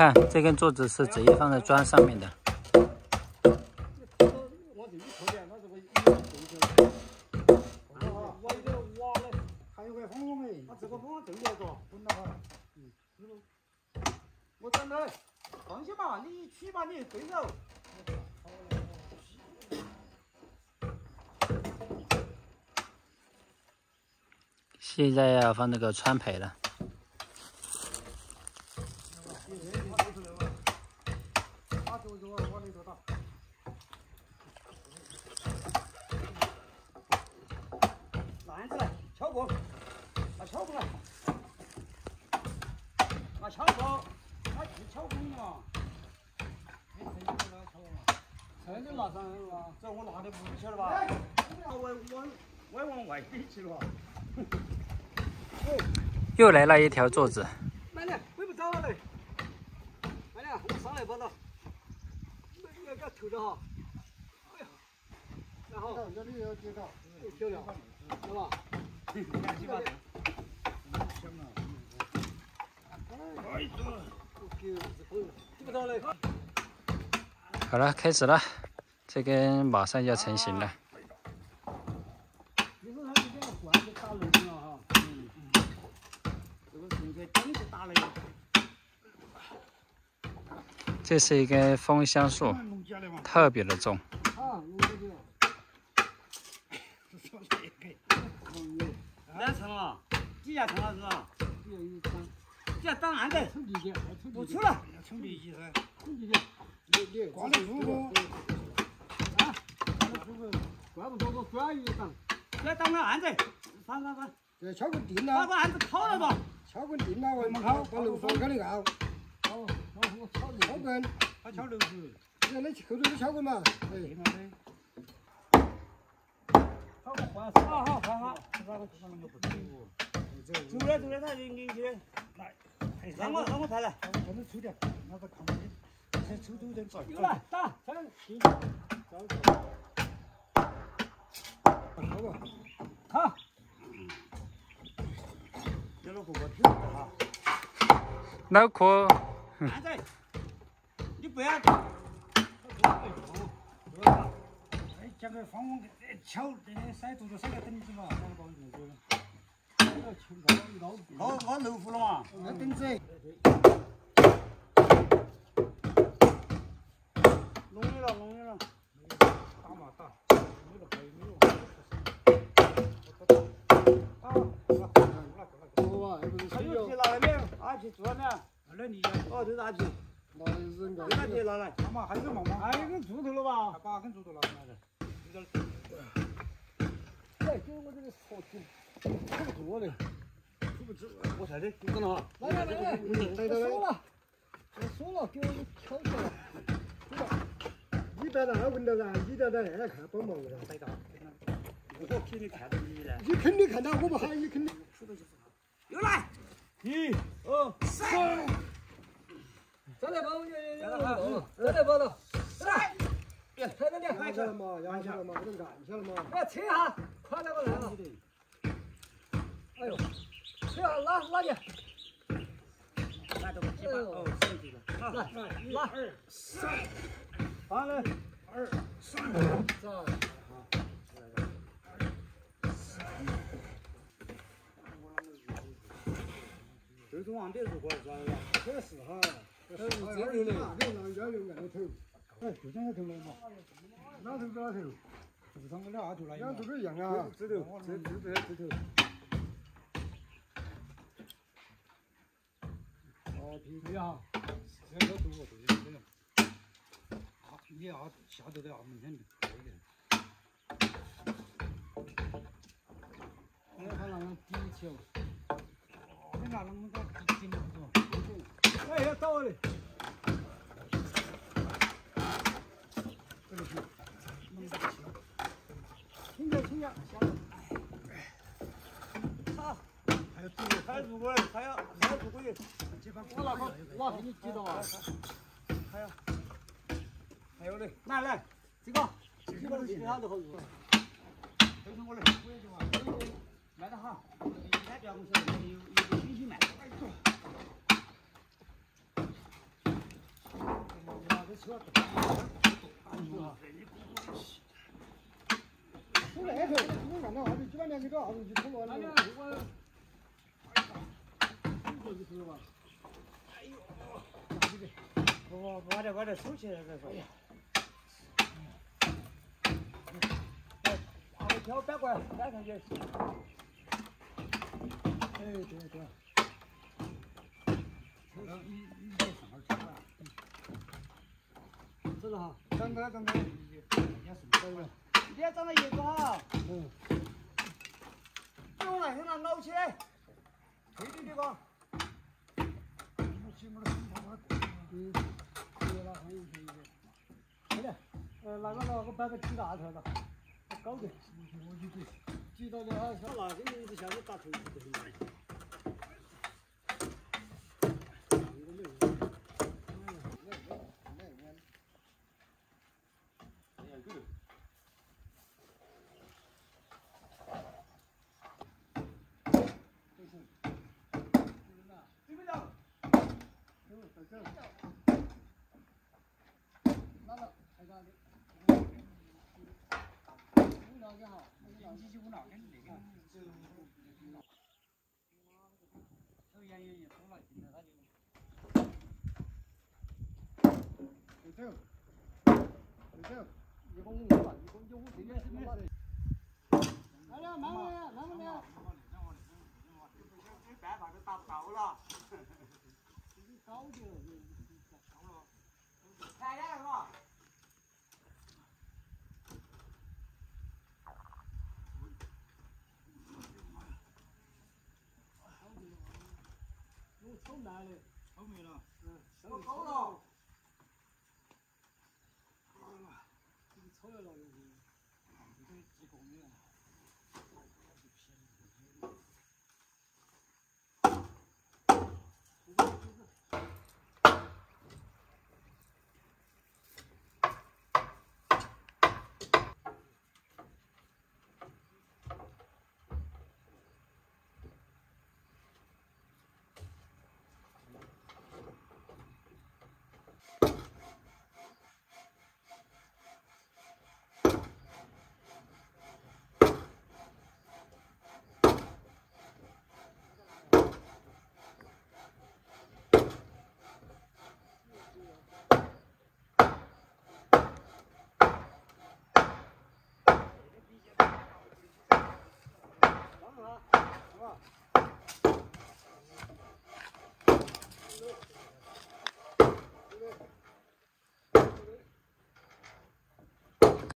看这根柱子是直接放在砖上面的。我等着，放心吧，你去吧，你对手。现在要放那个川培了。拿起来，敲过，拿敲过来，拿敲过，拿去敲过嘛。车子拿上来了，这我拿的不去了吧？往往我往外地去了。又来了一条座子。慢点，回不着了嘞。慢点，我上来把它，要给它投着哈。哎呀，然后这里要接到，漂亮，是吧？好了，开始了，这根马上要成型了。这？是。一根枫香树，特别的重。啊，弄这个。两层了，几层了是吧？底下有层，底下当暗的，抽地的，不抽了，抽地基噻，抽地的，舒服。啊，挂的舒服，怪不得我管一张，要当个案子，翻翻翻，这敲棍定了，把个案子敲了吧。敲棍定了，为么敲？把楼房开的告。哦，那我敲敲棍，他敲楼子，你看你后头的敲棍嘛，哎，好好好好好，走了走了，他就进去。来，让我让我拍来，把它抽点，那个扛起，先抽走点。有了，打，下来，好吧，好。这老婆哈。脑壳，安仔，你不要。哎，讲个方往敲，这个塞住了，塞个凳子嘛，那个东西。我我漏湖了嘛？那凳子。弄你了，弄你了。打嘛打，没了还有没有？啊，过来过来过来，过来，还有去拿来没有？阿皮做了没有？那你哦，这是阿去，拿的人这阿去拿来。他妈还有嘛？还有根猪头了吧？八根猪头拿来的，有点。哎，给我这个草皮，抽不住嘞，抽不住。我晒的，你等哈。来来来来，锁了，我锁了，给我敲起来。你在那闻到噻，你在那那看帮忙噻，逮到。我肯定看到你了。你肯定看到我不喊，你肯定。又来，一、二、三。再来包，再来包了，来，别踩着点，压下来嘛，压下来嘛，不能按下来嘛。我扯下，快点过来了。哎呦，扯下拉拉去。来。来二三，放了二三三。这种往别处过来抓的，这是哈，这是这样的，别让家用按头，哎，就这样头来嘛，哪头哪头，就上个两头来，两头都一样啊，这头，这这这这头。平对啊，这个多对这样，啊，你啊下头的啊，明显对的。你看那个底球。你拿那么大底筋子，哎，要倒嘞。轻点，轻点，下。好，还有猪，还有猪过来，还有还有猪过来。我拿好，我给你记到啊。还有，还有嘞，来来，这个，这个东西它都好入。都是我来，我也就话，卖得好，三条红线有有有信息卖。出来头，你看那啥子，几万两个啥子就出来了。我把这把这收起来再说。把这条搬过来，搬上去。哎，对对。知道哈？真的真的，今天长了叶子哈，嗯，用了让它捞起来，对对对个。嗯，对了，很有意思。快点，呃，那个那个摆个几大条的，高点，我就给几大条他，那个名字下面打头就就这，就这，一公五吧，一公就五，这边是没事。来了，慢慢，慢慢点。没办法，都达不到了。高点，看见是吧？有抽难的，抽没了，嗯，我高了。这个抽来了，有，这几公里了。